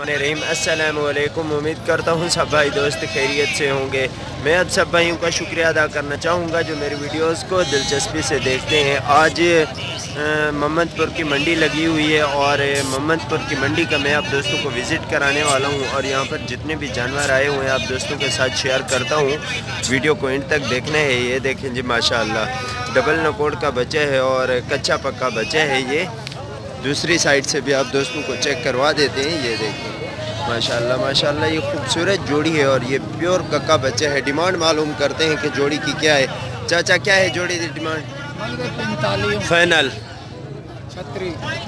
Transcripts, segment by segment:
رحیم، السلام علیکم۔ امید کرتا ہوں سب بھائی دوست خیریت سے ہوں گے۔ میں اب سب بھائیوں کا شکریہ ادا کرنا چاہوں گا جو میری ویڈیوز کو دلچسپی سے دیکھتے ہیں۔ آج محمد پور کی منڈی لگی ہوئی ہے اور محمد پور کی منڈی کا میں آپ دوستوں کو وزٹ کرانے والا ہوں اور یہاں پر جتنے بھی جانور آئے ہوئے ہیں، آپ دوستوں کے ساتھ شیئر کرتا ہوں۔ ویڈیو کو انٹ تک دیکھنا ہے، یہ دیکھیں جی ماشاءاللہ۔ ڈبل نکوڑ کا بچہ ہے اور کچا پکا بچہ ہے یہ۔ دوسری سائڈ سے بھی آپ دوستوں کو چیک کروا دیتے ہیں، یہ دیکھیں۔ ماشاءاللہ ماشاءاللہ، یہ خوبصورت جوڑی ہے اور یہ پیور ککا بچے ہے۔ ڈیمانڈ معلوم کرتے ہیں کہ جوڑی کی کیا ہے۔ چاچا، کیا ہے جوڑی دی ڈیمانڈ؟ فائنل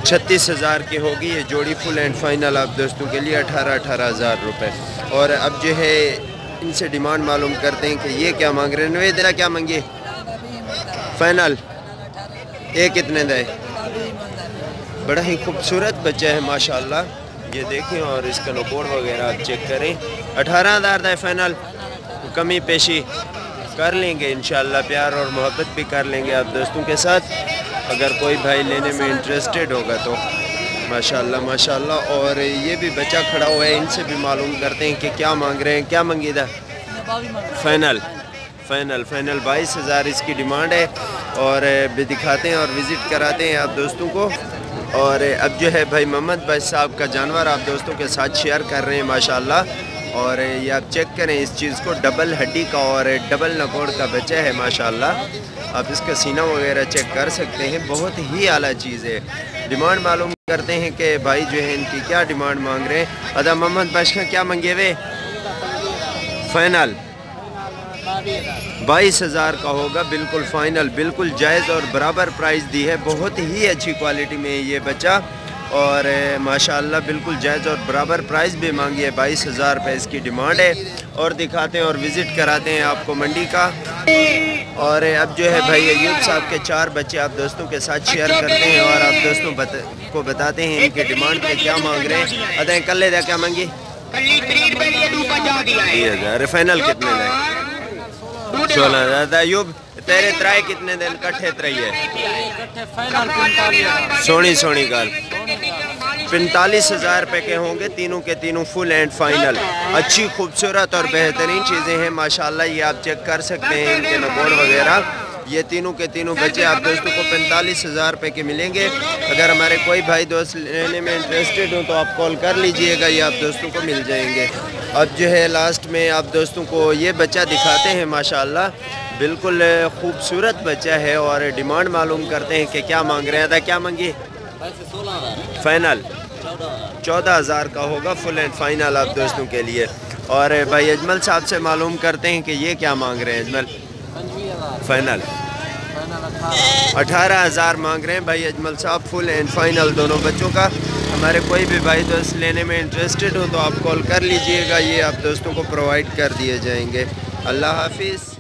چھتیس ہزار کی ہوگی یہ جوڑی فل اینڈ فائنل آپ دوستوں کے لیے اٹھارہ اٹھارہ ہزار روپے۔ اور اب جو ہے، ان سے ڈیمانڈ معلوم کرتے ہیں کہ یہ کیا مانگ رہے ہیں۔ نویدرا کیا مانگی فائنل یہ کتنے دائے بڑا ہی خوبصورت بچہ ہے، ماشاءاللہ۔ یہ دیکھیں اور اس کا نکوڑ وغیرہ آپ چیک کریں۔ اٹھارہ ہزار ہے فینل۔ کمی پیشی کر لیں گے، انشاءاللہ پیار اور محبت بھی کر لیں گے آپ دوستوں کے ساتھ۔ اگر کوئی بھائی لینے میں انٹرسٹڈ ہوگا تو۔ ماشاءاللہ ماشاءاللہ۔ اور یہ بھی بچہ کھڑا ہوا ہے، ان سے بھی معلوم کرتے ہیں کہ کیا مانگ رہے ہیں، کیا مانگی دا فینل فینل فینل۔ بائیس ہزار اس کی ڈیمانڈ ہے اور بھی دکھاتے ہیں اور وزٹ کراتے ہیں آپ دوستوں کو۔ اور اب جو ہے بھائی محمد بھائی صاحب کا جانور آپ دوستوں کے ساتھ شیئر کر رہے ہیں، ماشاءاللہ۔ اور یہ آپ چیک کریں اس چیز کو ڈبل ہڈی کا اور ڈبل نکوڑ کا بچہ ہے، ماشاءاللہ۔ آپ اس کا سینہ وغیرہ چیک کر سکتے ہیں، بہت ہی اعلیٰ چیز ہے۔ ڈیمانڈ معلوم کرتے ہیں کہ بھائی جو ہے ان کی کیا ڈیمانڈ مانگ رہے ہیں۔ ادا محمد بادشاہ کیا منگے ہوئے؟ فائنل بائیس ہزار کا ہوگا بالکل فائنل بالکل جائز اور برابر پرائز دی ہے۔ بہت ہی اچھی کوالٹی میں یہ بچہ اور ماشاءاللہ بالکل جائز اور برابر پرائز بھی مانگی ہے۔ بائیس ہزار پہ اس کی ڈیمانڈ ہے۔ اور دکھاتے ہیں اور وزٹ کراتے ہیں آپ کو منڈی کا۔ اور اب جو ہے بھائی ایوب صاحب کے چار بچے آپ دوستوں کے ساتھ شیئر کرتے ہیں اور آپ دوستوں کو بتاتے ہیں ان کے ڈیمانڈ پہ کیا مانگ رہے ہیں۔ ادائیں کل لے دیا کیا مانگی فائنل کتنے لائے سولہ ہزار ایوب تیرے ترائے کتنے دن کٹھے ہے؟ سونی سونی گال پنتالیس ہزار روپے کے ہوں گے تینوں کے تینوں فل اینڈ فائنل اچھی خوبصورت اور بہترین چیزیں ہیں ماشاءاللہ یہ آپ چیک کر سکتے ہیں ان کے نبور وغیرہ۔ یہ تینوں کے تینوں بچے آپ دوستوں کو پینتالیس ہزار روپے کے ملیں گے۔ اگر ہمارے کوئی بھائی دوست لینے میں انٹریسٹڈ ہوں تو آپ کال کر لیجیے گا، یہ آپ دوستوں کو مل جائیں گے۔ اب جو ہے لاسٹ میں آپ دوستوں کو یہ بچہ دکھاتے ہیں، ماشاءاللہ بالکل خوبصورت بچہ ہے اور ڈیمانڈ معلوم کرتے ہیں کہ کیا مانگ رہے تھا کیا مانگی؟ فائنل چودہ ہزار کا ہوگا فل اینڈ فائنل آپ دوستوں کے لیے۔ اور بھائی اجمل صاحب سے معلوم کرتے ہیں کہ یہ کیا مانگ رہے ہیں۔ اجمل فائنل۔ اٹھارہ ہزار مانگ رہے ہیں بھائی اجمل صاحب فل اینڈ فائنل دونوں بچوں کا۔ ہمارے کوئی بھی بھائی دوست لینے میں انٹرسٹڈ ہو تو آپ کال کر لیجیے گا، یہ آپ دوستوں کو پرووائڈ کر دیے جائیں گے۔ اللہ حافظ۔